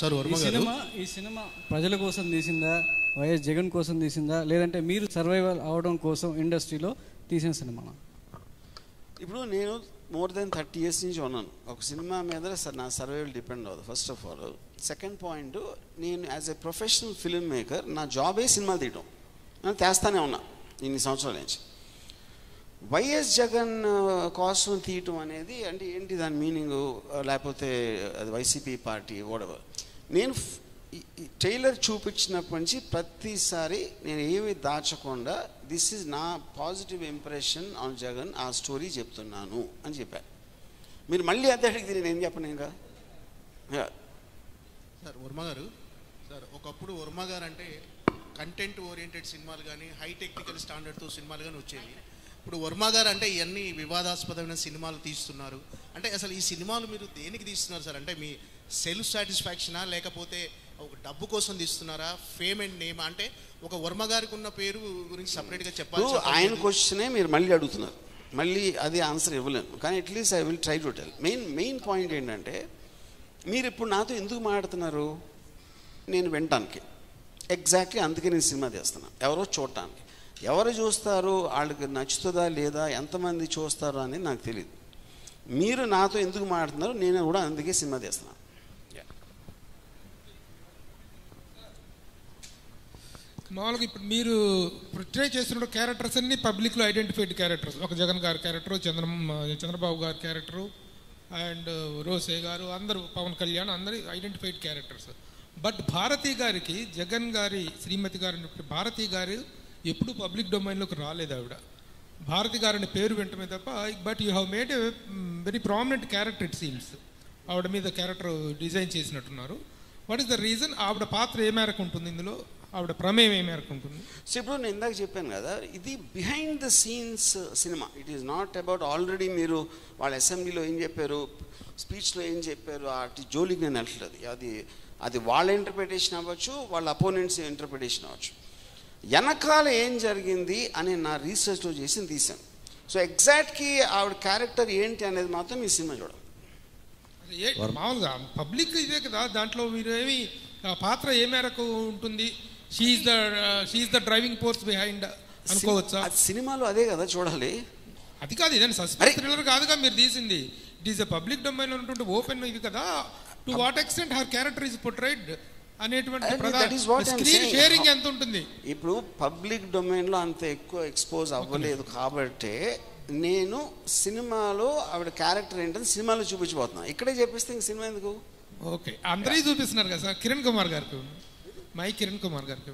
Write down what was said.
Sir ఈ వర్మ గారు. Cinema ఈ సినిమా ప్రజల కోసం తీసిందా వైఎస్ జగన్ కోసం తీసిందా లేదంటే మీరు సర్వైవల్ అవడం కోసం ఇండస్ట్రీలో తీసిన సినిమా ఇప్పుడు నేను మోర్ దెన్ థర్టీ ఇయర్స్ నుంచి ఉన్నాను. ఒక సినిమా మీద నా సర్వైవల్ డిపెండ్ అవ్వదు first of all. Second point నేను as a professional film maker నా జాబే సినిమాలు తీయడం నేను తెస్తానే ఉన్నా ఇన్ని సంవత్సరాల నుంచి. వైఎస్ జగన్ కోసం తీయటం అనేది అంటే ఏంటి దాని మీనింగ్? లేకపోతే అది వైసీపీ పార్టీ ఓడవర్ నేను టైలర్ చూపించినప్పటి నుంచి ప్రతిసారి నేను ఏమి దాచకుండా దిస్ ఈజ్ నా పాజిటివ్ ఇంప్రెషన్ ఆన్ జగన్ ఆ స్టోరీ చెప్తున్నాను అని చెప్పాను మీరు మళ్ళీ అదే అడిగితే నేను ఏం చెప్పను ఇంకా? సార్ వర్మ గారు సార్ ఒకప్పుడు వర్మ గారు అంటే కంటెంట్ ఓరియంటెడ్ సినిమాలు కానీ హై టెక్నికల్ స్టాండర్డ్తో సినిమాలు కానీ వచ్చేవి. ఇప్పుడు వర్మ గారు అంటే ఇవన్నీ వివాదాస్పదమైన సినిమాలు తీస్తున్నారు? అంటే అసలు ఈ సినిమాలు మీరు దేనికి తీస్తున్నారు సార్? అంటే మీ సెల్ఫ్ సాటిస్ఫాక్షనా లేకపోతే ఒక డబ్బు కోసం తీస్తున్నారా? ఫేమ్ అండ్ నేమ్ అంటే ఒక వర్మ గారికి ఉన్న పేరు గురించి సపరేట్గా చెప్పాలి. ఆయన క్వశ్చనే మీరు మళ్ళీ అడుగుతున్నారు. మళ్ళీ అది ఆన్సర్ ఇవ్వలేను. కానీ at least I will try to tell main main point ఏంటంటే మీరు ఇప్పుడు నాతో ఎందుకు మాట్లాడుతున్నారు? నేను వినటానికి. ఎగ్జాక్ట్లీ అందుకే నేను సినిమా తీస్తున్నాను ఎవరో చూడటానికి. ఎవరు చూస్తారు? వాళ్ళకి నచ్చుతుందా లేదా? ఎంతమంది చూస్తారు అనేది నాకు తెలియదు మీరు నాతో ఎందుకు మాట్లాడుతున్నారు? నేను కూడా అందుకే సినిమా తీస్తున్నాను మామూలుగా ఇప్పుడు మీరు ట్రై చేస్తున్న క్యారెక్టర్స్ అన్ని పబ్లిక్లో ఐడెంటిఫైడ్ క్యారెక్టర్స్ ఒక జగన్ గారి క్యారెక్టర్ చంద్ర చంద్రబాబు గారి క్యారెక్టరు అండ్ రోసే గారు అందరూ పవన్ కళ్యాణ్ అందరు ఐడెంటిఫైడ్ క్యారెక్టర్స్ బట్ భారతి గారికి జగన్ గారి శ్రీమతి గారి భారతి గారు ఎప్పుడు పబ్లిక్ డొమైన్లోకి రాలేదు ఆవిడ. భారతి గారిని పేరు వింటమే తప్ప but you have made a very prominent character it seems. ఆవిడ మీద క్యారెక్టర్ డిజైన్ చేసినట్టున్నారు. వాట్ ఈస్ ద రీజన్ ఆవిడ పాత్ర ఏ మేరకు ఉంటుంది ఇందులో? ఆవిడ ప్రమేయం ఏ మేరకు ఉంటుంది? సో ఇప్పుడు నేను ఇందాక చెప్పాను కదా ఇది behind the scenes cinema. It is not about already మీరు వాళ్ళ అసెంబ్లీలో ఏం చెప్పారు స్పీచ్లో ఏం చెప్పారు వాటి జోలికి నేను వెళ్ళట్లేదు. అది అది వాళ్ళ ఇంటర్ప్రిటేషన్ అవ్వచ్చు వాళ్ళ అపోనెంట్స్ ఇంటర్ప్రిటేషన్ అవ్వచ్చు. వెనకాల ఏం జరిగింది అని నా రీసెర్చ్లో చేసి తీశాను. సో ఎగ్జాక్ట్కి ఆవిడ క్యారెక్టర్ ఏంటి అనేది మాత్రం ఈ సినిమా చూడాలి. మామూలుగా పబ్లిక్ ఇదే కదా దాంట్లో మీరు ఏమి పాత్ర ఏ మేరకు ఉంటుంది? She's the she's the driving force behind అనుకోవచ్చా? అది సినిమాలో అదే కదా చూడాలి. అది కాదు ఇదని సస్పెన్స్ థ్రిల్లర్ కాదుగా మీరు తీసింది. It is a public domain ఉన్నటువంటి ఓపెన్ ఇది కదా. To what extent her character is portrayed అనేటువంటి ఇప్పుడు పబ్లిక్ డొమైన్లో అంత ఎక్కువ ఎక్స్పోజ్ అవ్వలేదు కాబట్టి నేను సినిమాలో ఆవిడ క్యారెక్టర్ ఏంటని సినిమాలో చూపించబోతున్నా. ఇక్కడే చెప్పిస్తే ఇంక సినిమా ఎందుకు? ఓకే. అందరూ చూపిస్తున్నారు కదా సార్. కిరణ్ కుమార్ గారికి మై కిరణ్ కుమార్ గారికి